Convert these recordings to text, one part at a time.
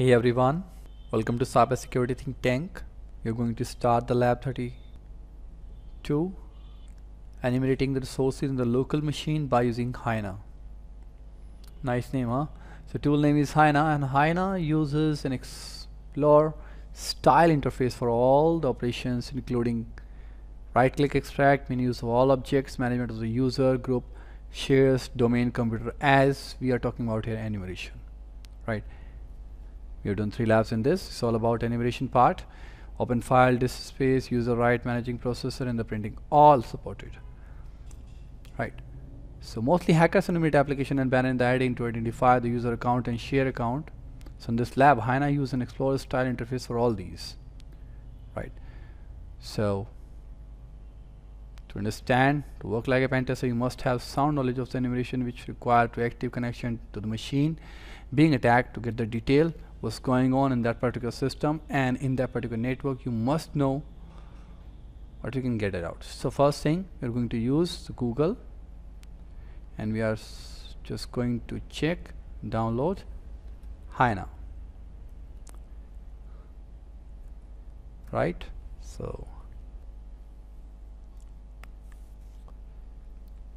Hey everyone, welcome to Cybersecurity Think Tank. We're going to start the lab 32 enumerating the resources in the local machine by using Hyena. Nice name, huh? So tool name is Hyena and Hyena uses an explore style interface for all the operations including right click extract, menus of all objects, management of the user, group, shares, domain, computer as we are talking about here enumeration. Right we have done three labs in this. It's all about enumeration part. Open file disk space user right managing processor and the printing all supported. Right. So mostly hackers enumerate application and ban the ID to identify the user account and share account. So in this lab Hyena use an explorer style interface for all these. Right. So to understand to work like a pen tester you must have sound knowledge of the enumeration which require to active connection to the machine. Being attacked to get the detail what's going on in that particular system and in that particular network you must know what you can get it out. So first thing we're going to use Google and we are just going to check download Hyena right? So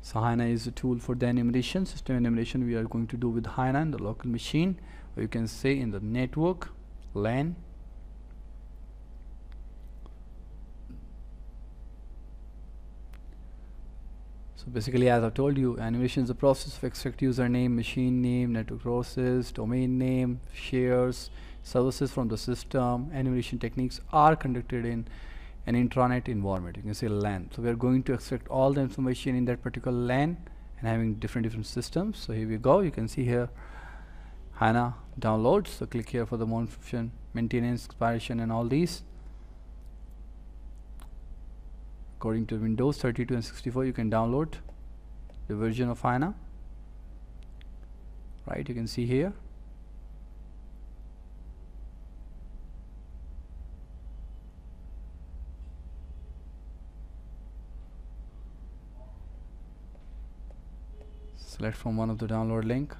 so is a tool for the enumeration. System enumeration we are going to do with in the local machine you can say in the network LAN. So basically as I told you enumeration is a process of extract username machine name network process domain name shares services from the system. Enumeration techniques are conducted in an intranet environment. You can say LAN. So we are going to extract all the information in that particular LAN and having different different systems. So here we go. You can see here Hyena download. So click here for the function maintenance expiration and all these. According to Windows 32 and 64 you can download the version of Hyena right you can see here. Select from one of the download link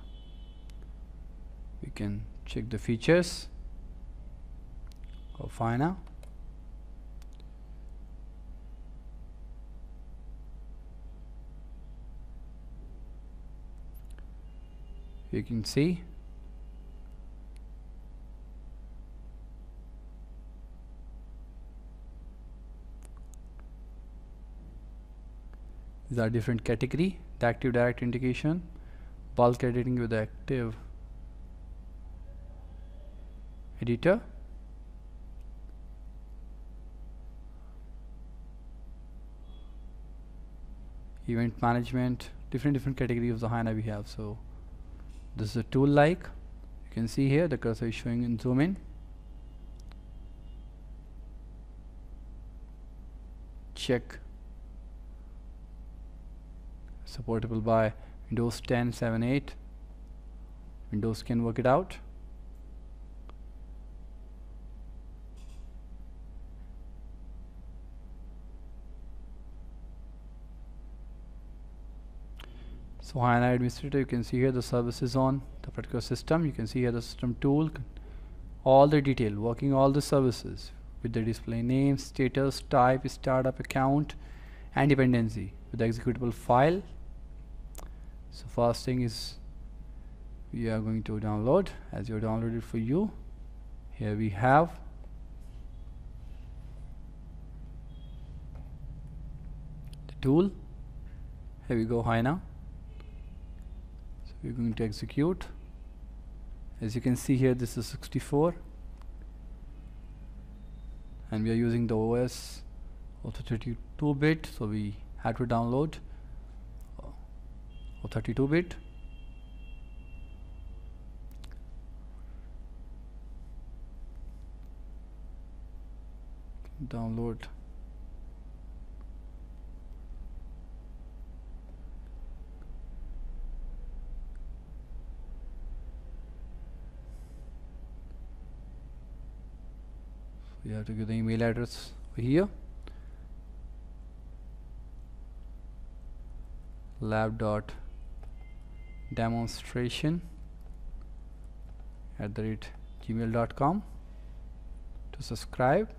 we can check the features. Of Hyena you can see. These are different category. The active direct indication. Bulk editing with active editor. Event management. Different different category of the Hyena we have. So this is a tool like you can see here the cursor is showing in zoom in. Check. Supportable by Windows 10 7 8 Windows can work it out so Hyena administrator you can see here the services on the particular system. You can see here the system tool. All the detail working all the services with the display name status type startup account and dependency with the executable file. So first thing is we are going to download. As you downloaded for you here we have the tool. Here we go Hyena we're going to execute. As you can see here this is 64 and we are using the OS also 32 bit so we had to download uh, 32 bit. Download we have to give the email address here. Lab dot demonstration at the rate gmail.com to subscribe.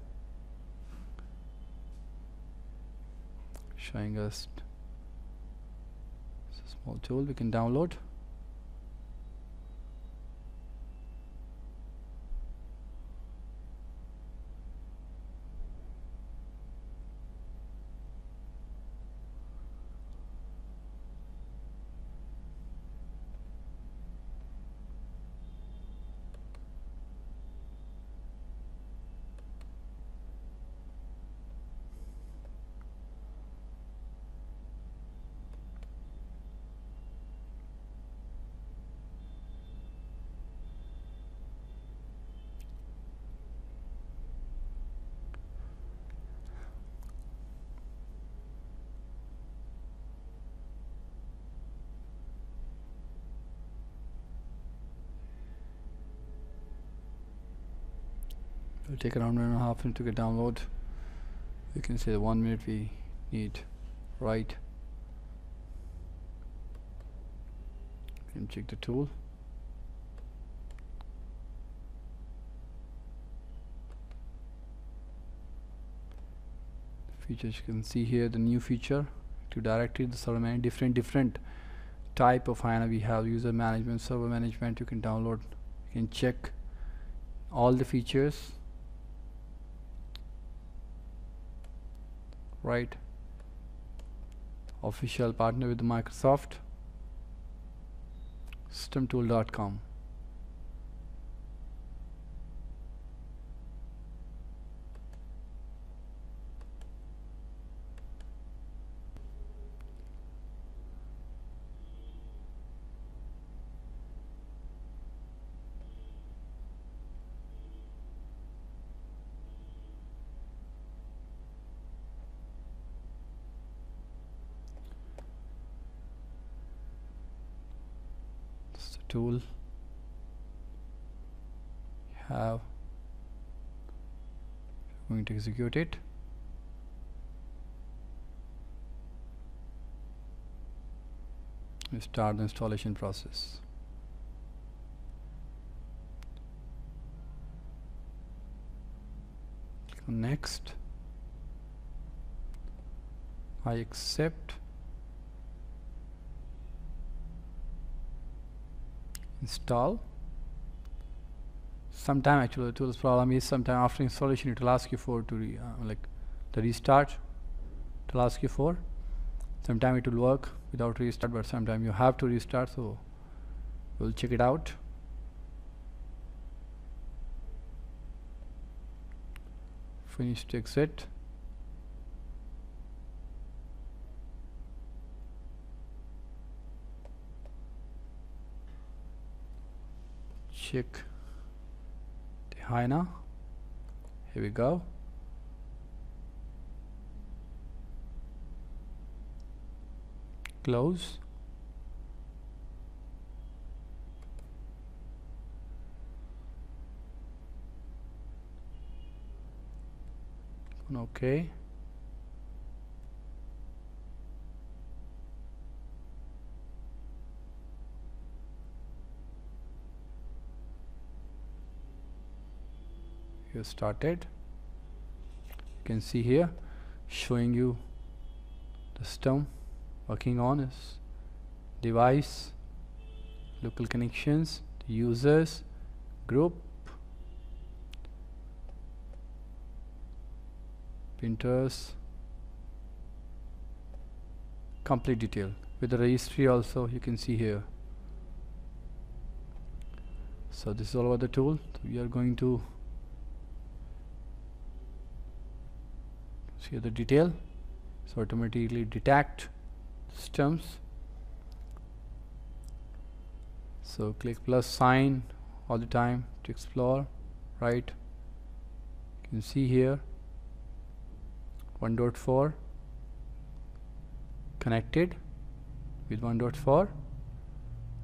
Showing us a small tool we can download will take around one and a half minute to get download. You can say the one minute we need right? And check the tool. Features you can see here the new feature. To directory the server many different different type of Hyena we have user management server management. You can download you can check all the features right? Official partner with Microsoft. Systemtool.com tool have. Going to execute it. Start the installation process. Next I accept install. Sometime actually the tools problem is sometime after installation it will ask you for to re, uh, like the restart. It will ask you for. Sometime it will work without restart but sometime you have to restart so we'll check it out. Finish to exit check the Hyena here we go. Close. Okay you started. You can see here showing you the system working on is device local connections users group printers. Complete detail with the registry also you can see here. So this is all about the tool. So we are going to see the detail. So automatically detect systems. So click plus sign all the time to explore right? You can see here 1.4 connected with 1.4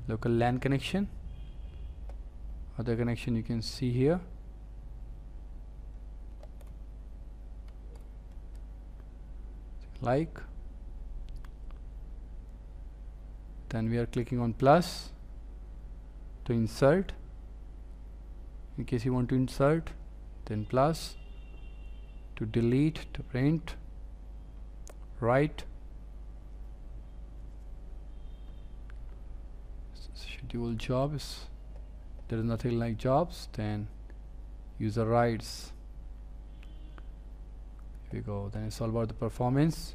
local LAN connection. Other connection you can see here like then we are clicking on plus to insert. In case you want to insert then plus to delete to print write. Schedule jobs. There is nothing like jobs then user rights we go then it's all about the performance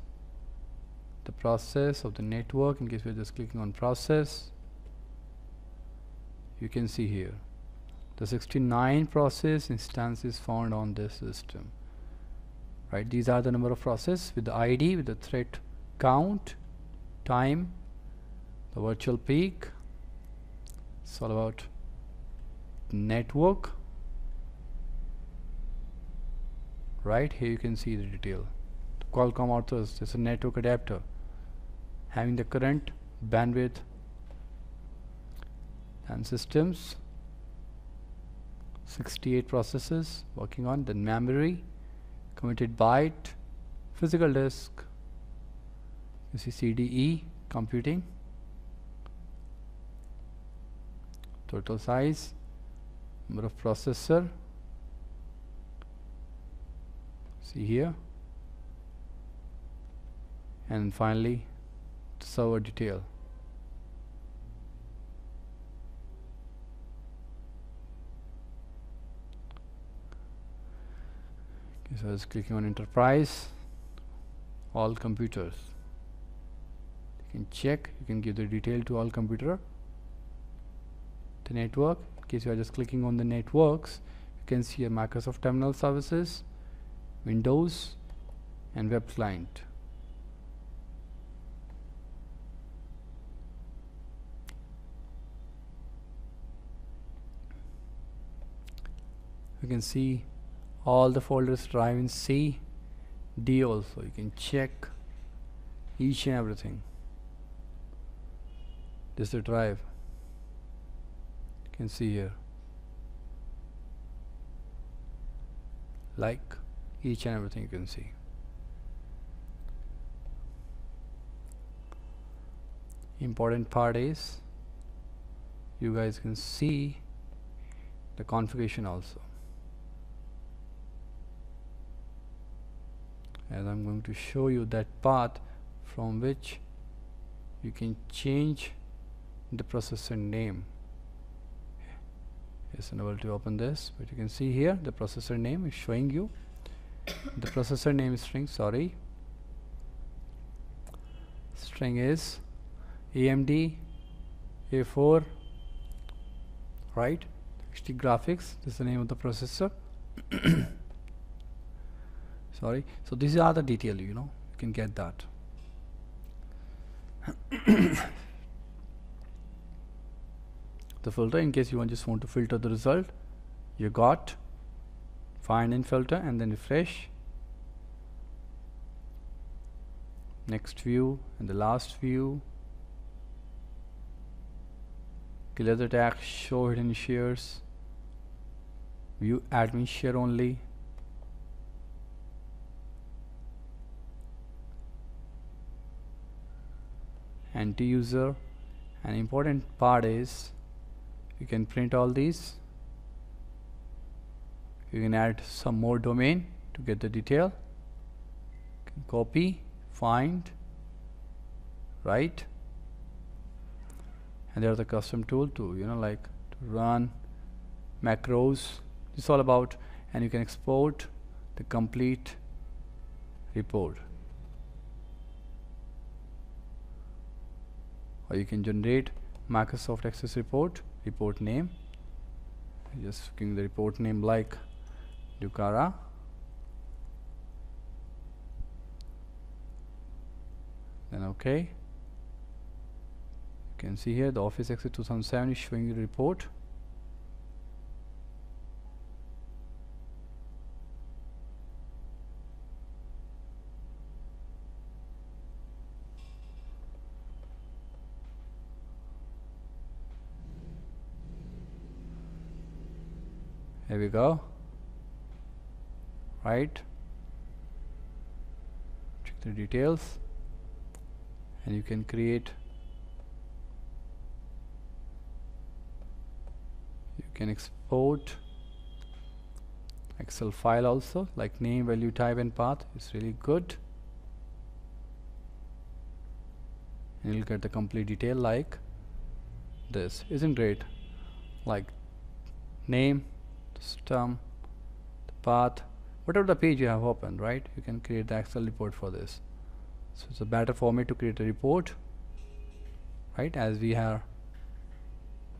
the process of the network in case we're just clicking on process. You can see here the 69 process instances found on this system right? These are the number of process with the ID with the thread count time the virtual peak it's all about network right here you can see the detail. Qualcomm Atheros this is a network adapter. Having the current bandwidth and systems 68 processes working on the memory committed byte physical disk you see CDE computing total size number of processor see here? And finally server detail. Okay, so I was clicking on enterprise all computers. You can check you can give the detail to all computer. The network in case you are just clicking on the networks you can see a Microsoft terminal services Windows and web client. You can see all the folders drive in C D also. You can check each and everything. This is the drive. You can see here. Like each and everything you can see. Important part is you guys can see the configuration also. As I'm going to show you that path from which you can change the processor name. It's unable to open this but you can see here the processor name is showing you the processor name string sorry. String is AMD A4 right? XT graphics this is the name of the processor. Sorry. So these are the detail you know you can get that. The filter in case you want just want to filter the result you got find and filter and then refresh. Next view and the last view. Clear the tag show hidden shares view admin share only. Anti user an important part is you can print all these you can add some more domain to get the detail. Copy find right and there's a custom tool to you know like to run macros. It's all about and you can export the complete report. Or you can generate Microsoft Access report report name. Just giving the report name like Ducara then okay. You can see here the Office Exit 2007 is showing the report. Here we go. Right. Check the details. And you can create you can export excel file also like name value type and path. It's really good. And you'll get the complete detail like this. Isn't great? Like name system the path whatever the page you have opened right you can create the excel report for this. So it's a better format to create a report right as we have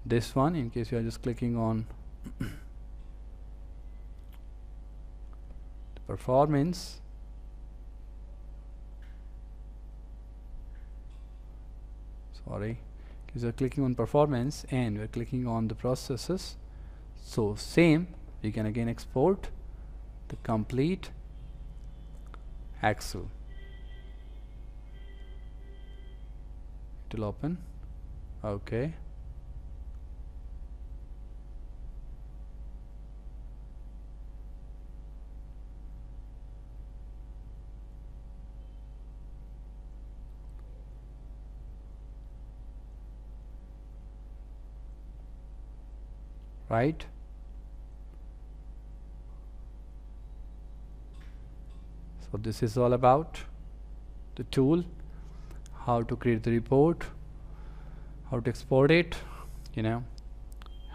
this one in case you are just clicking on the performance. Sorry because we are clicking on performance and we're clicking on the processes so same we can again export the complete excel. It will open. Okay. Right so this is all about the tool how to create the report how to export it you know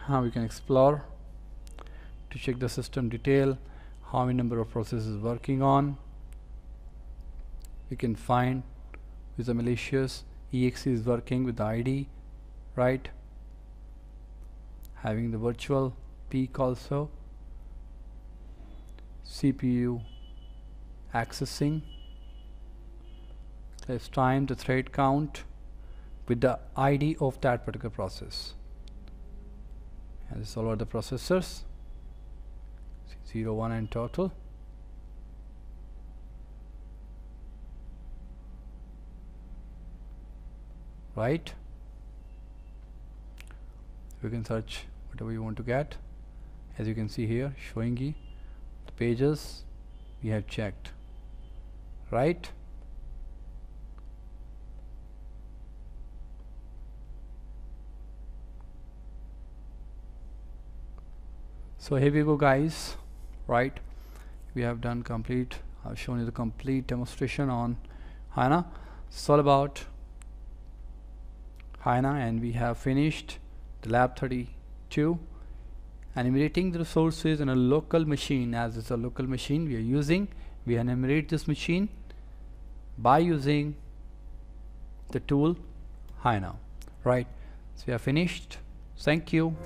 how we can explore to check the system detail how many number of processes working on. We can find with the malicious exe is working with the id right? Having the virtual peak also. CPU accessing. Let's time the thread count with the ID of that particular process. And this all the processors. 0 1 and total. Right? We can search whatever you want to get. As you can see here showing you the pages we have checked right? So here we go guys right? We have done complete I've shown you the complete demonstration on Hyena. It's all about Hyena and we have finished the lab 32 enumerating the resources in a local machine as it's a local machine we are using we enumerate this machine by using the tool Hyena right? So we are finished. Thank you